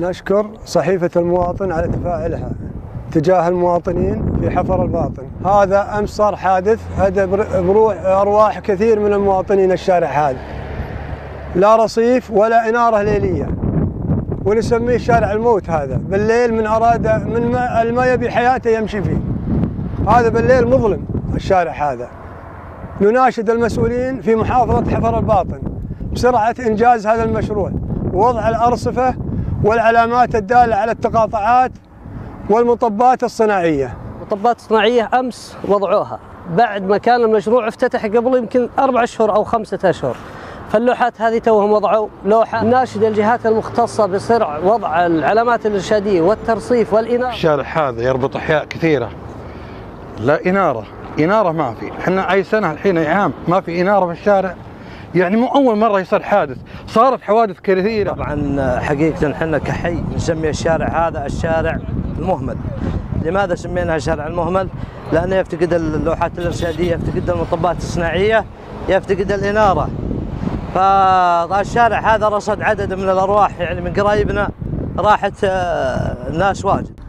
نشكر صحيفة المواطن على تفاعلها تجاه المواطنين في حفر الباطن. هذا أمس صار حادث هدى بروح أرواح كثير من المواطنين الشارع هذا. لا رصيف ولا إنارة ليلية. ونسميه شارع الموت هذا. بالليل من أراد من ما, ما يبي حياته يمشي فيه. هذا بالليل مظلم الشارع هذا. نناشد المسؤولين في محافظة حفر الباطن. بسرعة إنجاز هذا المشروع. ووضع الأرصفة والعلامات الدالة على التقاطعات والمطبات الصناعية. مطبات صناعية أمس وضعوها. بعد ما كان المشروع افتتح قبل يمكن أربع أشهر أو خمسة أشهر. فاللوحات هذه توهم وضعوا لوحة ناشد الجهات المختصة بسرع وضع العلامات الإرشادية والترصيف والإنارة. الشارع هذا يربط أحياء كثيرة. لا إنارة. إنارة ما في. إحنا أي سنة الحين عام ما في إنارة في الشارع. يعني مو أول مرة يصير حادث. صارت حوادث كثيرة. طبعا حقيقة إحنا كحي نسمي الشارع هذا الشارع المهمل. لماذا سميناها الشارع المهمل؟ لأنه يفتقد اللوحات الإرشادية يفتقد المطبات الصناعية يفتقد الإنارة. فالشارع هذا رصد عدد من الأرواح يعني من قرايبنا راحت ناس واجد.